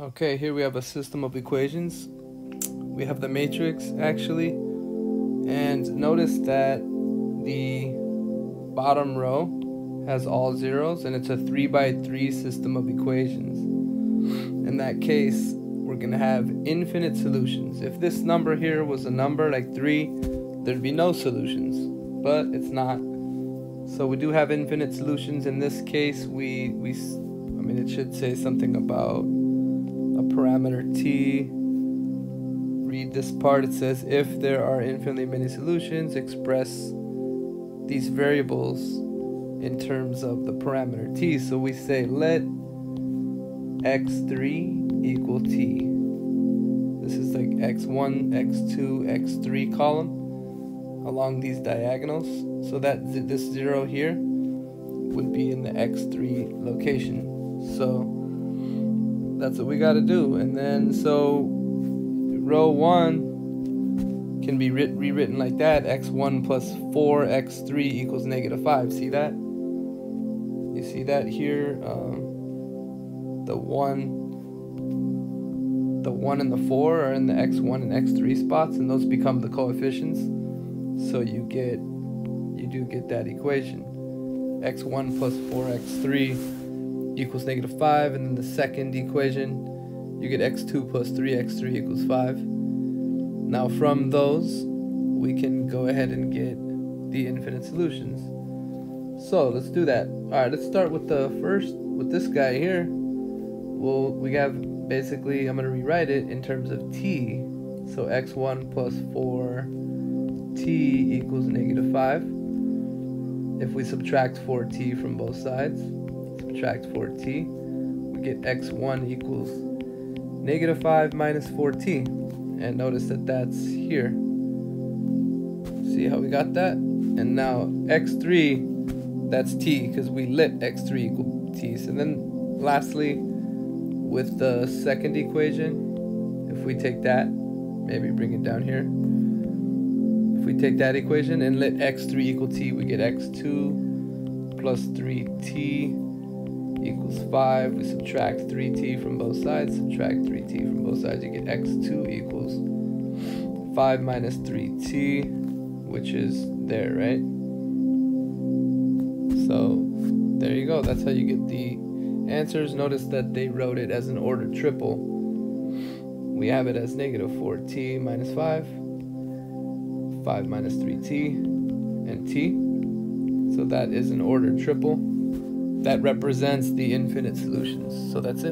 Okay, here we have a system of equations. We have the matrix actually, and notice that the bottom row has all zeros and it's a 3 by 3 system of equations. In that case, we're going to have infinite solutions. If this number here was a number like 3, there'd be no solutions, but it's not. So we do have infinite solutions. In this case, we, we I mean, it should say something about a parameter t. Read this part. It says if there are infinitely many solutions, express these variables in terms of the parameter t. So we say let x3 equal t. This is like x1, x2, x3 column along these diagonals. So that this zero here would be in the x3 location. So that's what we got to do. And then so row 1 can be writ rewritten like that. x1 plus 4x3 equals negative 5. See that? You see that here? Um, the 1 the 1 and the 4 are in the x1 and x3 spots and those become the coefficients. So you get you do get that equation. x1 plus 4x3 equals negative 5, and then the second equation, you get x2 plus 3x3 equals 5. Now from those, we can go ahead and get the infinite solutions. So let's do that. Alright, let's start with the first, with this guy here. Well, we have basically, I'm going to rewrite it in terms of t. So x1 plus 4t equals negative 5. If we subtract 4t from both sides, subtract 4t, we get x1 equals negative 5 minus 4t. And notice that that's here. See how we got that? And now x3, that's t, because we lit x3 equal t. So then lastly, with the second equation, if we take that, maybe bring it down here. If we take that equation and let x3 equal t, we get x2 plus 3t equals 5. We subtract 3t from both sides. Subtract 3t from both sides. You get x2 equals 5 minus 3t, which is there, right? So there you go. That's how you get the answers. Notice that they wrote it as an ordered triple. We have it as negative 4t minus 5, 5 minus 3t, and t. So that is an ordered triple that represents the infinite solutions. So that's it.